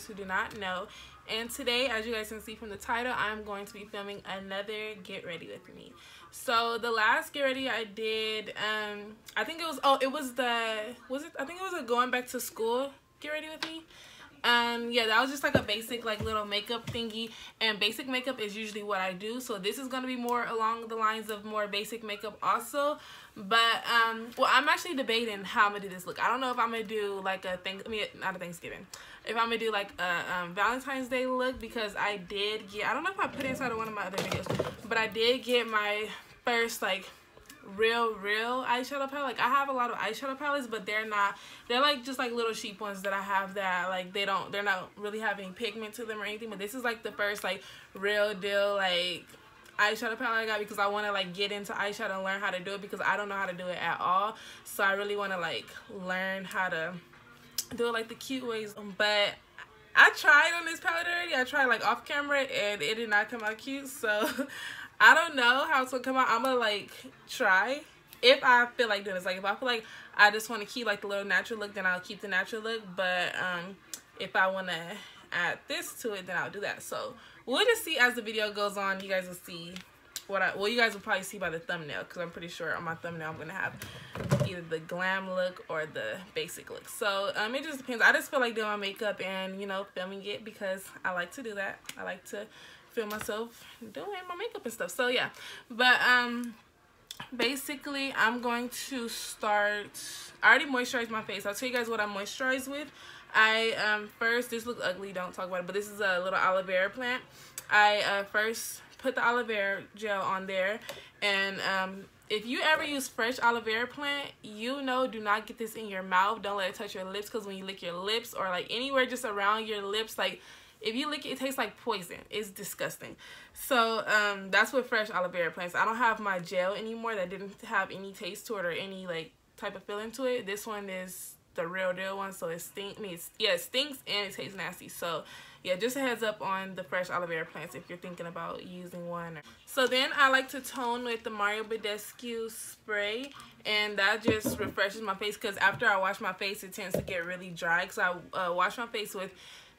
guys who do not know. And today, as you guys can see from the title, I'm going to be filming another Get Ready With Me. So the last Get Ready I did, um, I think it was, oh, it was the, was it, I think it was a going back to school Get Ready With Me? Um yeah that was just like a basic like little makeup thingy. And basic makeup is usually what i do. So this is going to be more along the lines of more basic makeup also. But um well i'm actually debating how i'm gonna do this look. I don't know if i'm gonna do like a thing i mean not a thanksgiving if i'm gonna do like a um, valentine's day look because i did get i don't know if i put it inside of one of my other videos but i did get my first like real real eyeshadow palette. Like i have a lot of eyeshadow palettes but they're not they're like just like little cheap ones that i have that like they don't they're not really having pigment to them or anything but this is like the first like real deal like eyeshadow palette I got because I want to like get into eyeshadow and learn how to do it because I don't know how to do it at all. So I really want to like learn how to do it like the cute ways but I tried on this palette already I tried like off camera and it did not come out cute so I don't know how it's gonna come out. I'm gonna like try if I feel like doing this. Like if I feel like I just want to keep like the little natural look, then I'll keep the natural look. But um, if I want to add this to it, then I'll do that. So we'll just see as the video goes on. You guys will see what I, well, you guys will probably see by the thumbnail because I'm pretty sure on my thumbnail I'm going to have either the glam look or the basic look. So um, it just depends. I just feel like doing my makeup and, you know, filming it because I like to do that. I like to feel myself doing my makeup and stuff. So yeah, but um, basically I'm going to start. I already moisturized my face. I'll tell you guys what I moisturize with. I um first this looks ugly. Don't talk about it. But this is a little aloe vera plant. I uh, first put the aloe vera gel on there and um if you ever use fresh aloe vera plant, you know do not get this in your mouth. Don't let it touch your lips because when you lick your lips or like anywhere just around your lips, like if you lick it, it tastes like poison. It's disgusting. So um, that's with fresh aloe vera plants. I don't have my gel anymore that didn't have any taste to it or any like type of feeling to it. This one is the real deal one, so it stinks. I mean, yeah, it stinks and it tastes nasty. So yeah, just a heads up on the fresh aloe vera plants if you're thinking about using one. So then I like to tone with the Mario Badescu spray and that just refreshes my face because after I wash my face it tends to get really dry because I uh, wash my face with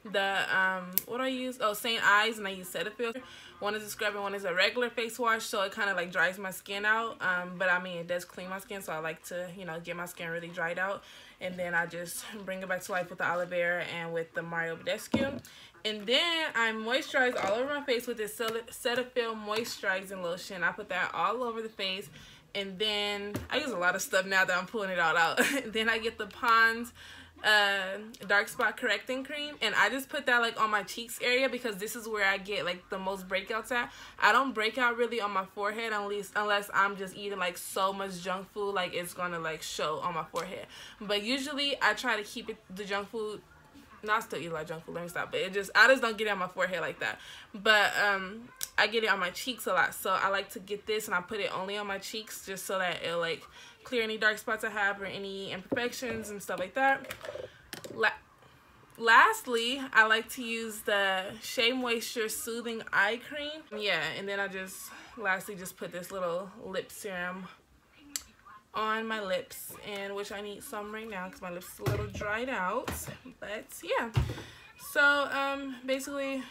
the um what do I use oh St. Ives and I use Cetaphil one is a scrub and one is a regular face wash so it kind of like dries my skin out um but I mean it does clean my skin so I like to you know get my skin really dried out and then I just bring it back to life with the aloe vera and with the Mario Badescu. And then I moisturize all over my face with this Cetaphil moisturizing lotion. I put that all over the face. And then I use a lot of stuff now that I'm pulling it all out. Then I get the Pond's uh, dark spot correcting cream and I just put that like on my cheeks area because this is where I get like the most breakouts at. I don't break out really on my forehead unless unless I'm just eating like so much junk food like it's gonna like show on my forehead. But usually I try to keep it the junk food not still eat a lot of junk food let me stop but it just I just don't get it on my forehead like that but um I get it on my cheeks a lot so I like to get this and I put it only on my cheeks just so that it'll like clear any dark spots I have or any imperfections and stuff like that. La lastly, I like to use the Shea Moisture Soothing Eye Cream. Yeah, and then I just lastly just put this little lip serum on my lips and which I need some right now because my lips are a little dried out but yeah so um basically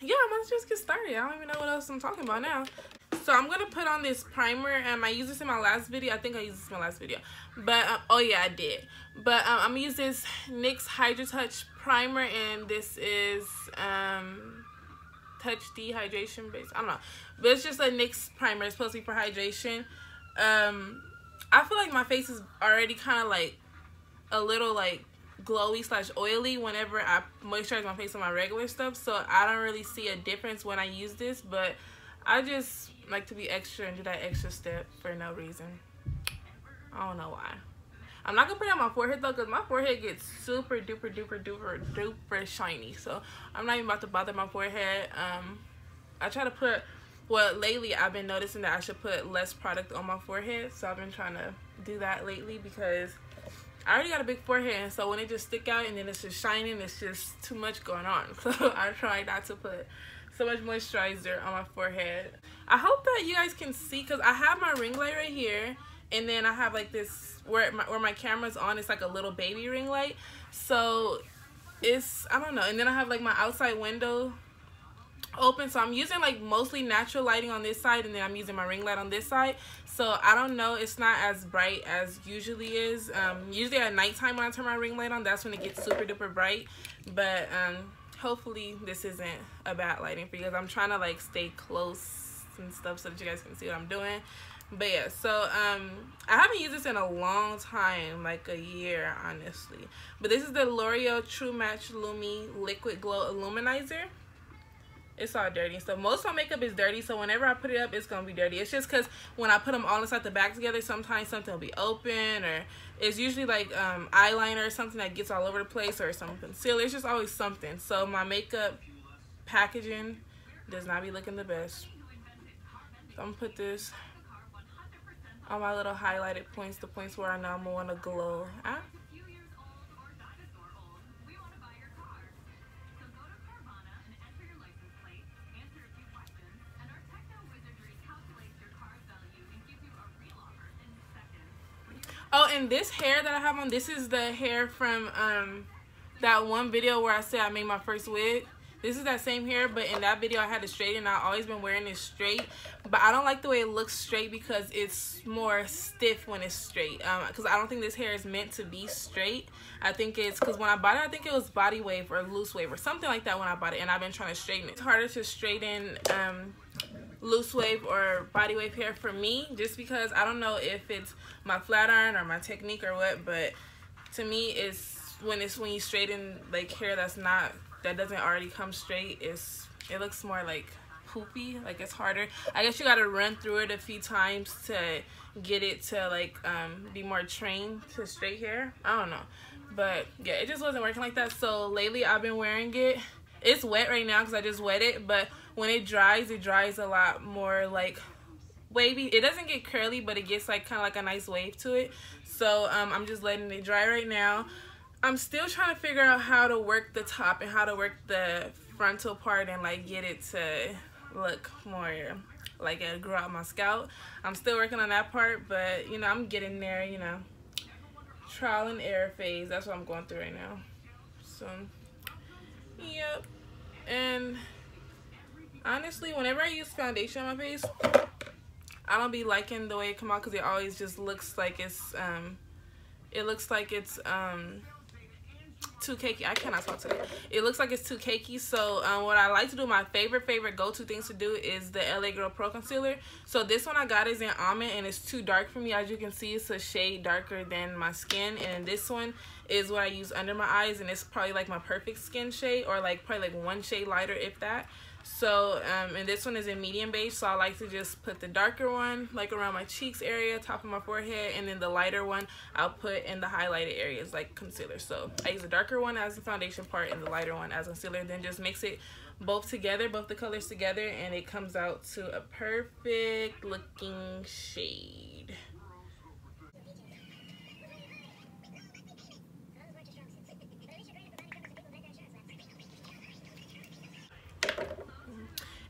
yeah let's just get started I don't even know what else I'm talking about now so I'm gonna put on this primer um I used this in my last video I think I used this in my last video but um, oh yeah I did. But um, I'm gonna use this NYX Hydra Touch primer and this is um touch dehydration base I don't know. But it's just a NYX primer it's supposed to be for hydration. Um I feel like my face is already kind of like a little like glowy slash oily whenever I moisturize my face on my regular stuff so I don't really see a difference when I use this but I just like to be extra and do that extra step for no reason. I don't know why. I'm not gonna put it on my forehead though because my forehead gets super duper duper duper duper shiny. So I'm not even about to bother my forehead. Um, I try to put, well lately I've been noticing that I should put less product on my forehead. So I've been trying to do that lately because I already got a big forehead and so when it just stick out and then it's just shining, it's just too much going on. So I try not to put so much moisturizer on my forehead. I hope that you guys can see because I have my ring light right here and then I have like this where my, where my camera's on it's like a little baby ring light. So it's I don't know and then I have like my outside window open so I'm using like mostly natural lighting on this side and then I'm using my ring light on this side. So I don't know it's not as bright as usually is. Um, usually at nighttime when I turn my ring light on that's when it gets super duper bright but um, hopefully this isn't a bad lighting for you guys. I'm trying to like stay close and stuff so that you guys can see what I'm doing. But yeah so um i haven't used this in a long time like a year honestly. But this is the l'oreal true match lumi liquid glow illuminizer it's all dirty and so most of my makeup is dirty so whenever i put it up it's gonna be dirty. It's just because when i put them all inside the bag together sometimes something will be open or it's usually like um, eyeliner or something that gets all over the place or some concealer. It's just always something. So my makeup packaging does not be looking the best. So i'm gonna put this on my little highlighted points the points where i know i'm gonna want to glow. Ah. Oh, and this hair that I have on, this is the hair from um, that one video where I said I made my first wig. This is that same hair, but in that video I had it straight and I've always been wearing it straight. But I don't like the way it looks straight because it's more stiff when it's straight. Because um, I don't think this hair is meant to be straight. I think it's because when I bought it, I think it was body wave or loose wave or something like that when I bought it. And I've been trying to straighten it. It's harder to straighten um, loose wave or body wave hair for me just because I don't know if it's my flat iron or my technique or what but to me it's when it's when you straighten like hair that's not that doesn't already come straight it's it looks more like poopy like it's harder. I guess you got to run through it a few times to get it to like um be more trained to straight hair. I don't know. But yeah it just wasn't working like that. So lately I've been wearing it it's wet right now because I just wet it but when it dries it dries a lot more like wavy. It doesn't get curly but it gets like kind of like a nice wave to it. So um, I'm just letting it dry right now. I'm still trying to figure out how to work the top and how to work the frontal part and like get it to look more like it grow out my scalp. I'm still working on that part but you know I'm getting there you know. Trial and error phase. That's what I'm going through right now. So yep. And honestly whenever I use foundation on my face I don't be liking the way it come out because it always just looks like it's um it looks like it's um too cakey. I cannot talk today. It looks like it's too cakey. So um, what I like to do my favorite favorite go-to things to do is the LA Girl Pro Concealer. So this one I got is in almond and it's too dark for me. As you can see it's a shade darker than my skin. And this one is what I use under my eyes and it's probably like my perfect skin shade or like probably like one shade lighter if that so um and this one is in medium beige so i like to just put the darker one like around my cheeks area top of my forehead and then the lighter one i'll put in the highlighted areas like concealer. So i use the darker one as the foundation part and the lighter one as a concealer then just mix it both together both the colors together and it comes out to a perfect looking shade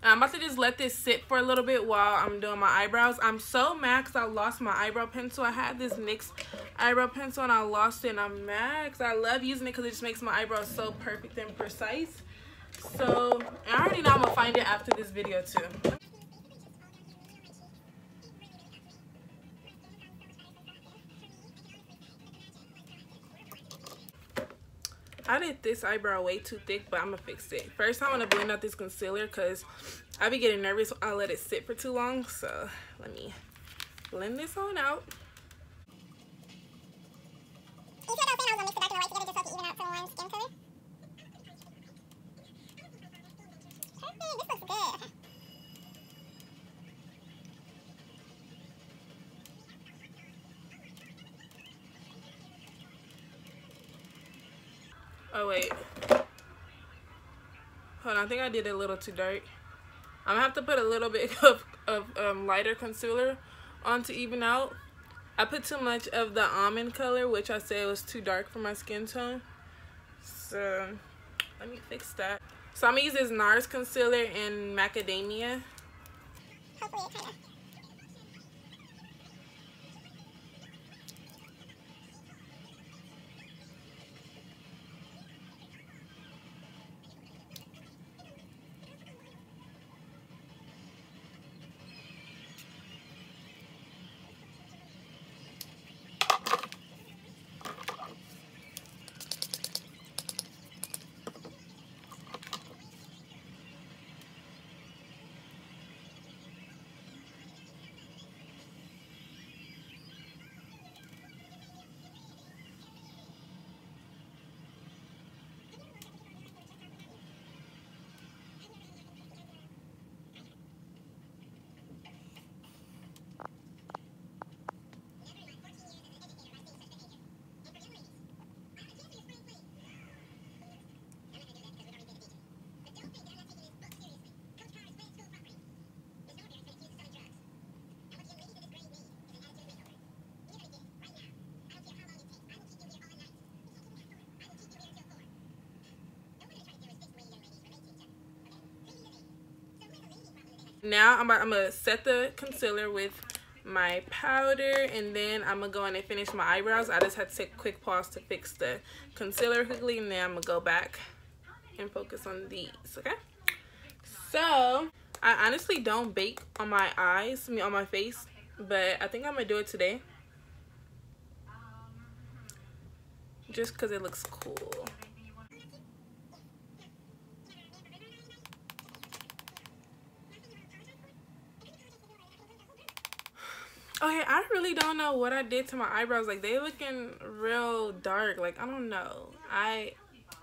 I'm about to just let this sit for a little bit while I'm doing my eyebrows. I'm so mad because I lost my eyebrow pencil. I had this NYX eyebrow pencil and I lost it and I'm mad because I love using it because it just makes my eyebrows so perfect and precise. So, I already know I'm going to find it after this video too. I did this eyebrow way too thick, but I'm gonna fix it. First, I wanna blend out this concealer because I be getting nervous I let it sit for too long. So let me blend this on out. Oh wait. Hold on, I think I did a little too dark. I'm gonna have to put a little bit of, of um, lighter concealer on to even out. I put too much of the almond color, which I said was too dark for my skin tone. So, let me fix that. So I'm gonna use this NARS concealer in Macadamia. Hopefully Now I'm, about, I'm to set the concealer with my powder and then I'm to go in and finish my eyebrows. I just had to take a quick pause to fix the concealer quickly and then I'm to go back and focus on these, okay? So, I honestly don't bake on my eyes, I mean on my face, but I think I'm to do it today. Just because it looks cool. Okay, I really don't know what I did to my eyebrows. Like, they looking real dark. Like, I don't know. I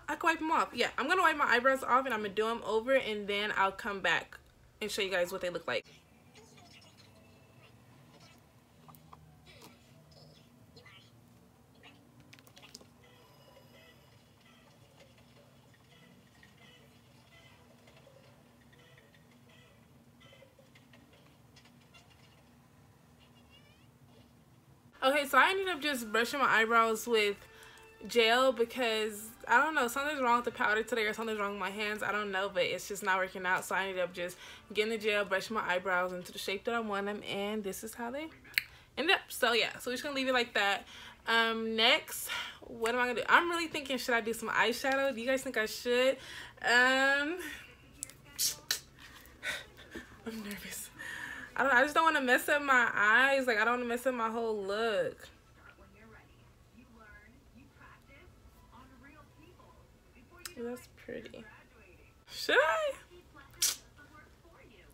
I can wipe them off. Yeah, I'm going to wipe my eyebrows off and I'm going to do them over and then I'll come back and show you guys what they look like. Okay, so I ended up just brushing my eyebrows with gel because I don't know something's wrong with the powder today or something's wrong with my hands. I don't know but it's just not working out. So I ended up just getting the gel brushing my eyebrows into the shape that I want them and this is how they end up. So yeah so we're just gonna leave it like that. Um next what am I gonna do? I'm really thinking should I do some eyeshadow? Do you guys think I should? Um I'm nervous I don't I just don't want to mess up my eyes. Like I don't want to mess up my whole look. That's pretty. Should I?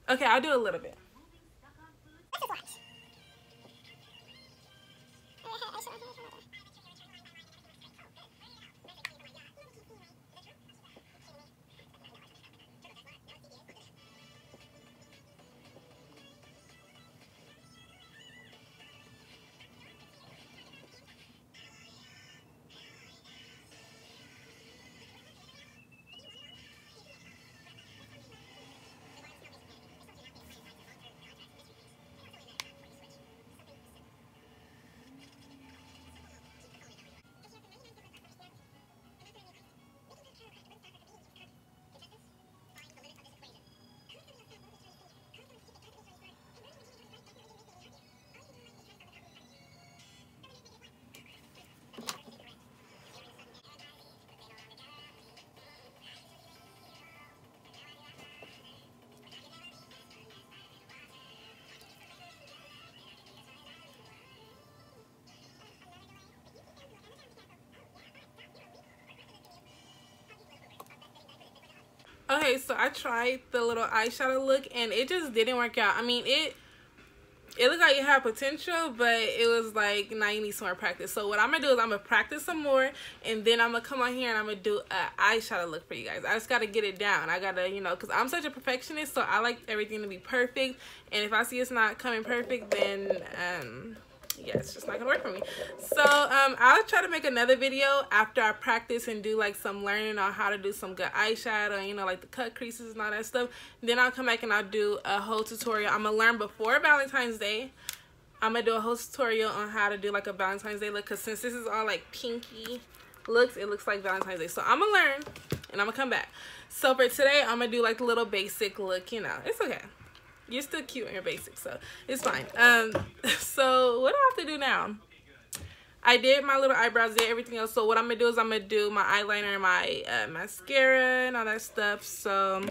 Okay, I'll do a little bit. Okay, so I tried the little eyeshadow look and it just didn't work out. I mean, it it looked like it had potential, but it was like, now you need some more practice. So what I'm going to do is I'm going to practice some more, and then I'm going to come on here and I'm going to do an eyeshadow look for you guys. I just got to get it down. I got to, you know, because I'm such a perfectionist, so I like everything to be perfect. And if I see it's not coming perfect, then, um, yeah, it's just not gonna work for me. So um, I'll try to make another video after I practice and do like some learning on how to do some good eyeshadow, you know, like the cut creases and all that stuff. Then I'll come back and I'll do a whole tutorial. I'm gonna learn before Valentine's Day. I'm gonna do a whole tutorial on how to do like a Valentine's Day look because since this is all like pinky looks, it looks like Valentine's Day. So I'm gonna learn and I'm gonna come back. So for today, I'm gonna do like the little basic look, you know, it's okay you're still cute in your basics, so it's fine. Um, so what do I have to do now? I did my little eyebrows, did everything else. So what I'm gonna do is I'm gonna do my eyeliner, my uh, mascara, and all that stuff. So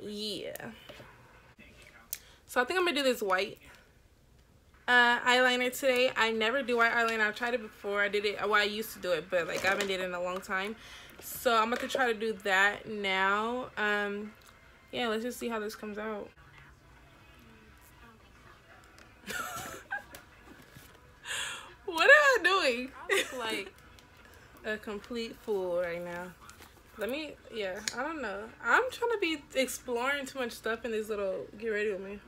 yeah. So I think I'm gonna do this white uh, eyeliner today. I never do white eyeliner. I've tried it before. I did it. Well, I used to do it, but like I haven't did it in a long time. So I'm about to try to do that now. Um, yeah, let's just see how this comes out. what am I doing? I'm like a complete fool right now. Let me, yeah, I don't know. I'm trying to be exploring too much stuff in this little get ready with me.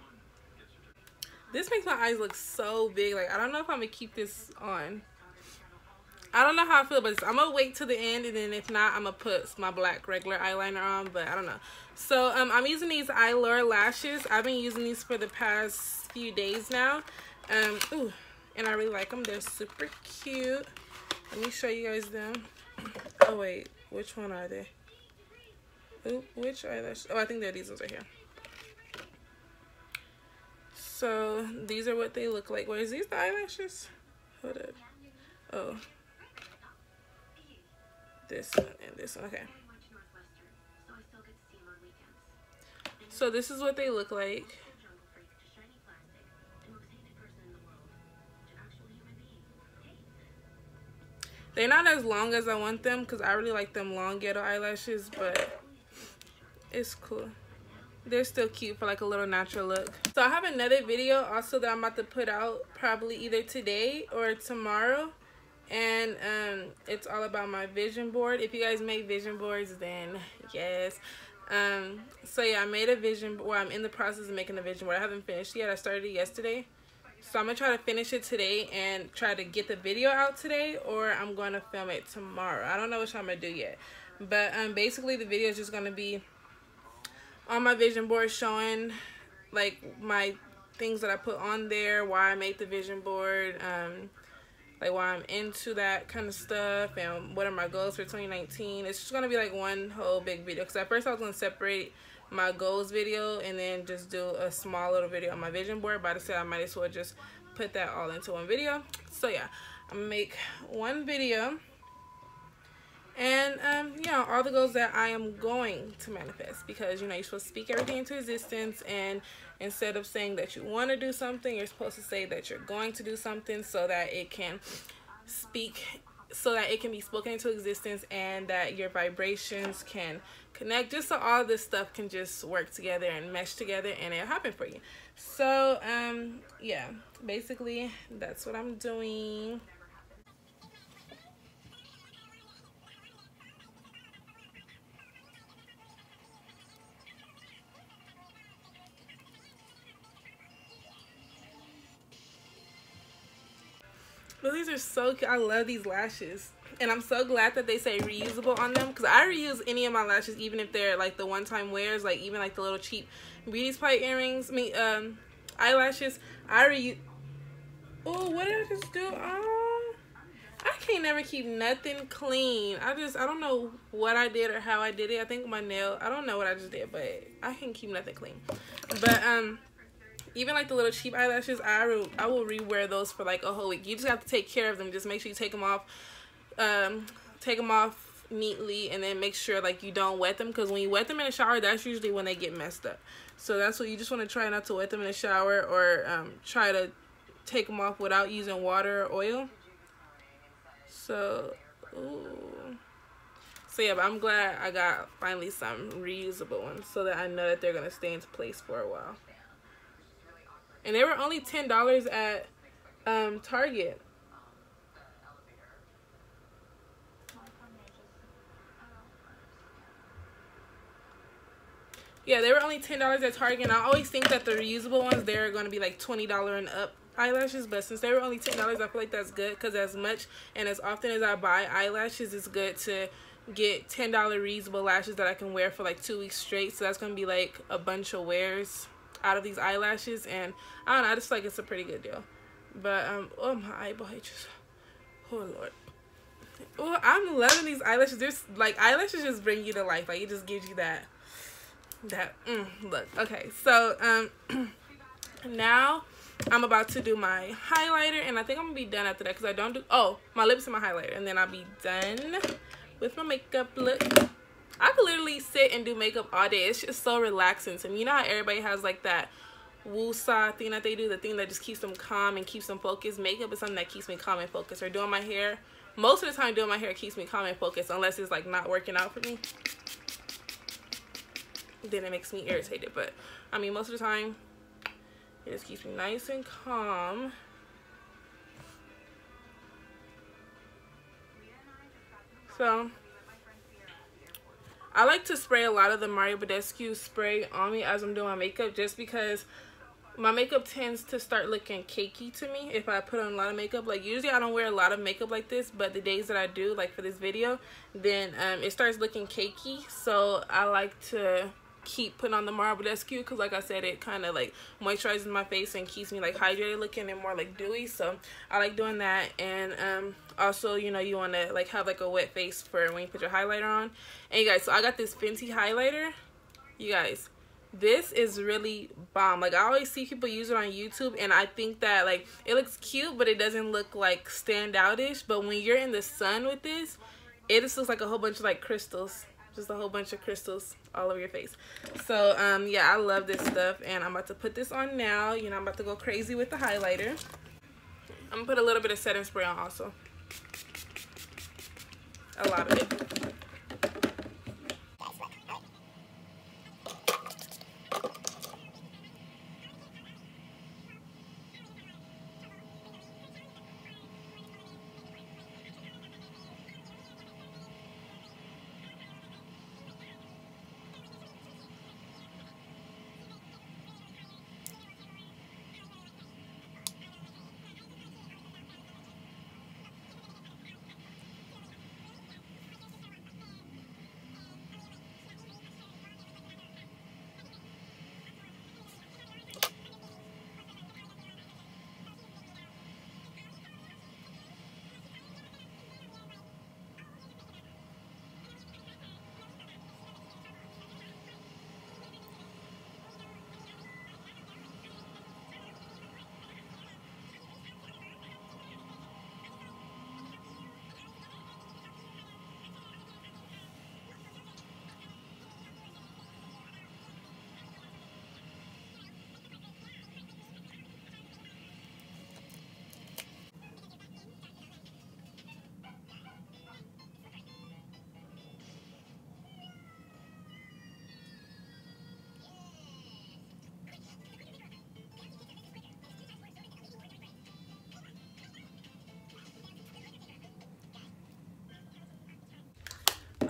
This makes my eyes look so big. Like, I don't know if I'm going to keep this on. I don't know how I feel, but I'm gonna wait to the end, and then if not, I'm gonna put my black regular eyeliner on. But I don't know. So um, I'm using these Eylure lashes. I've been using these for the past few days now. Um, ooh, and I really like them. They're super cute. Let me show you guys them. Oh wait, which one are they? Ooh, which eyelashes? Oh, I think they're these ones right here. So these are what they look like. Wait, is these the eyelashes? Hold up. Oh. This one and this one. Okay. So this is what they look like. They're not as long as I want them because I really like them long ghetto eyelashes, but it's cool. They're still cute for like a little natural look. So I have another video also that I'm about to put out probably either today or tomorrow. And um, it's all about my vision board. If you guys make vision boards, then yes. Um, so yeah, I made a vision. Well, I'm in the process of making a vision board. I haven't finished yet. I started it yesterday. So I'm going to try to finish it today and try to get the video out today or I'm going to film it tomorrow. I don't know which I'm going to do yet. But um, basically the video is just going to be on my vision board showing like my things that I put on there, why I made the vision board, um, like why I'm into that kind of stuff and what are my goals for 2019. It's just going to be like one whole big video. Because at first I was going to separate my goals video and then just do a small little video on my vision board. But I said I might as well just put that all into one video. So yeah. I'm gonna make one video. And um you know all the goals that I am going to manifest. Because you know you're supposed to speak everything into existence and instead of saying that you want to do something you're supposed to say that you're going to do something so that it can speak so that it can be spoken into existence and that your vibrations can connect. Just so all this stuff can just work together and mesh together and it'll happen for you. So um yeah basically that's what i'm doing But these are so cute. I love these lashes. And I'm so glad that they say reusable on them. Because I reuse any of my lashes, even if they're like the one-time wears. Like even like the little cheap beauty supply earrings. I mean, um, eyelashes. I reuse. Oh, what did I just do? Oh, I can't never keep nothing clean. I just, I don't know what I did or how I did it. I think my nail, I don't know what I just did. But I can't keep nothing clean. But, um even like the little cheap eyelashes i will i will rewear those for like a whole week. You just have to take care of them. Just make sure you take them off um take them off neatly and then make sure like you don't wet them. Because when you wet them in the shower that's usually when they get messed up. So that's what you just want to try not to wet them in the shower or um, try to take them off without using water or oil. So ooh. so yeah but i'm glad i got finally some reusable ones so that i know that they're gonna stay into place for a while and they were only ten dollars at um, Target. Yeah, they were only ten dollars at Target. And I always think that the reusable ones they're going to be like twenty dollar and up eyelashes, but since they were only ten dollars, I feel like that's good because as much and as often as I buy eyelashes, it's good to get ten dollar reusable lashes that I can wear for like two weeks straight. So that's gonna be like a bunch of wears out of these eyelashes and I don't know I just like it's a pretty good deal. But um oh my eyeball just oh lord. Oh I'm loving these eyelashes. There's like eyelashes just bring you to life. Like it just gives you that that mm, look. Okay so um now I'm about to do my highlighter and I think I'm gonna be done after that because I don't do oh my lips and my highlighter and then I'll be done with my makeup look I could literally sit and do makeup all day. It's just so relaxing to me. You know how everybody has like that woosah thing that they do, the thing that just keeps them calm and keeps them focused. Makeup is something that keeps me calm and focused. Or doing my hair. Most of the time doing my hair keeps me calm and focused unless it's like not working out for me. Then it makes me irritated. But I mean most of the time it just keeps me nice and calm. So I like to spray a lot of the Mario Badescu spray on me as I'm doing my makeup just because my makeup tends to start looking cakey to me if I put on a lot of makeup. Like usually I don't wear a lot of makeup like this, but the days that I do, like for this video, then um, it starts looking cakey. So I like to keep putting on the Mario Badescu because like I said it kind of like moisturizes my face and keeps me like hydrated looking and more like dewy so I like doing that. And um also you know you want to like have like a wet face for when you put your highlighter on. And you guys so I got this Fenty highlighter. You guys this is really bomb. Like i always see people use it on youtube and i think that like it looks cute but it doesn't look like standoutish. But when you're in the sun with this it just looks like a whole bunch of like crystals just a whole bunch of crystals all over your face. So um yeah i love this stuff and i'm about to put this on now. You know i'm about to go crazy with the highlighter. I'm gonna put a little bit of setting spray on also. A lot of it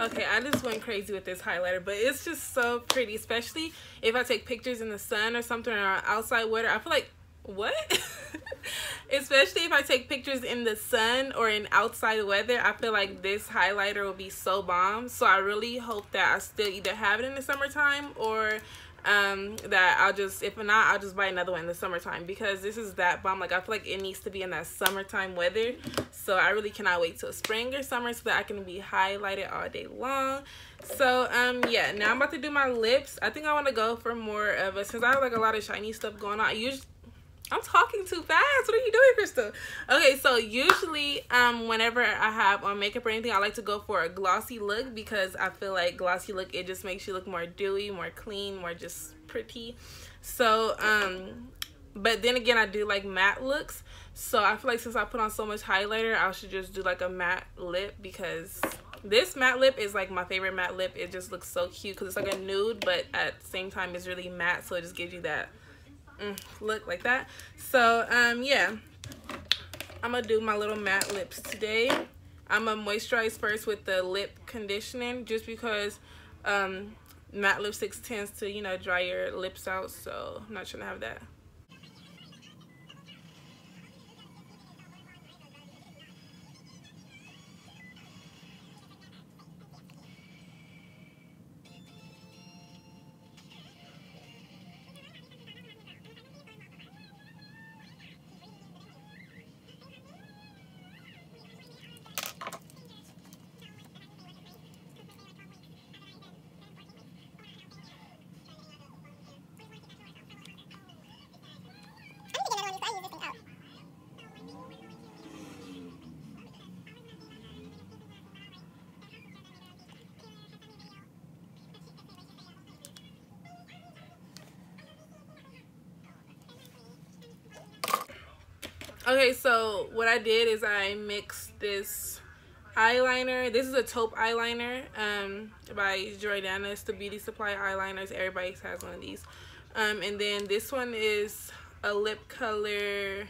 Okay, I just went crazy with this highlighter, but it's just so pretty, especially if I take pictures in the sun or something or outside weather. I feel like, what? especially if I take pictures in the sun or in outside weather, I feel like this highlighter will be so bomb. So I really hope that I still either have it in the summertime or um that i'll just if not i'll just buy another one in the summertime because this is that bomb like i feel like it needs to be in that summertime weather so i really cannot wait till spring or summer so that i can be highlighted all day long so um yeah now i'm about to do my lips i think i want to go for more of a since i have like a lot of shiny stuff going on i usually I'm talking too fast. What are you doing, Krystal? Okay, so usually um whenever I have on makeup or anything, I like to go for a glossy look because I feel like glossy look it just makes you look more dewy, more clean, more just pretty. So um but then again I do like matte looks. So I feel like since I put on so much highlighter, I should just do like a matte lip because this matte lip is like my favorite matte lip. It just looks so cute because it's like a nude, but at the same time it's really matte, so it just gives you that mm, look like that. So um yeah. I'm gonna do my little matte lips today. I'm gonna moisturize first with the lip conditioning just because um matte lipsticks tends to you know dry your lips out so i'm not trying to have that Okay, so what I did is I mixed this eyeliner. This is a taupe eyeliner um, by Jordana. It's the Beauty Supply eyeliners. Everybody has one of these. Um, and then this one is a lip color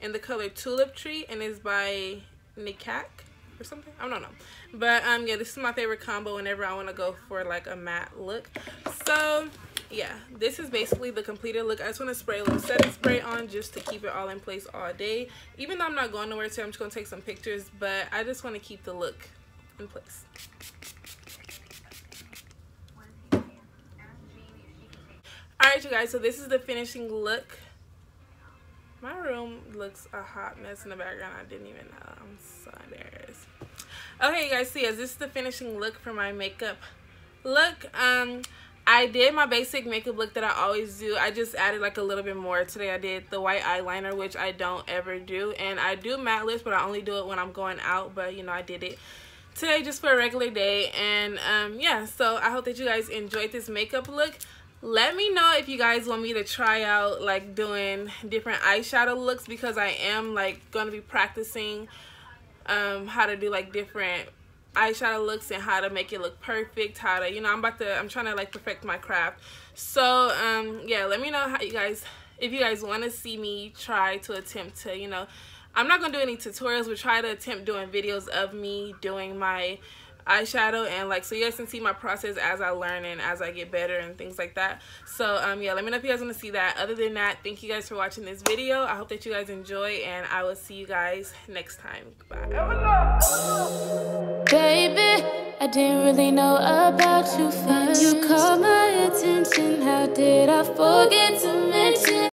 in the color Tulip Tree and is by Nicka K or something. I don't know. But um, yeah, this is my favorite combo whenever I want to go for like a matte look. So yeah this is basically the completed look. I just want to spray a little setting spray on just to keep it all in place all day. Even though i'm not going nowhere today i'm just going to take some pictures but i just want to keep the look in place. All right you guys so this is the finishing look. My room looks a hot mess in the background. I didn't even know. I'm so embarrassed. Okay you guys see yeah, this is the finishing look for my makeup look. Um I did my basic makeup look that I always do. I just added like a little bit more. Today I did the white eyeliner, which I don't ever do. And I do matte lips, but I only do it when I'm going out. But, you know, I did it today just for a regular day. And, um, yeah, so I hope that you guys enjoyed this makeup look. Let me know if you guys want me to try out, like, doing different eyeshadow looks. Because I am, like, going to be practicing um, how to do, like, different eyeshadow looks and how to make it look perfect how to you know i'm about to i'm trying to like perfect my craft. So um yeah let me know how you guys if you guys want to see me try to attempt to you know i'm not gonna do any tutorials but try to attempt doing videos of me doing my eyeshadow and like so you guys can see my process as I learn and as I get better and things like that. So um yeah let me know if you guys want to see that. Other than that thank you guys for watching this video. I hope that you guys enjoy and I will see you guys next time. Bye baby I didn't really know about you first. You caught my attention. How did I forget to mention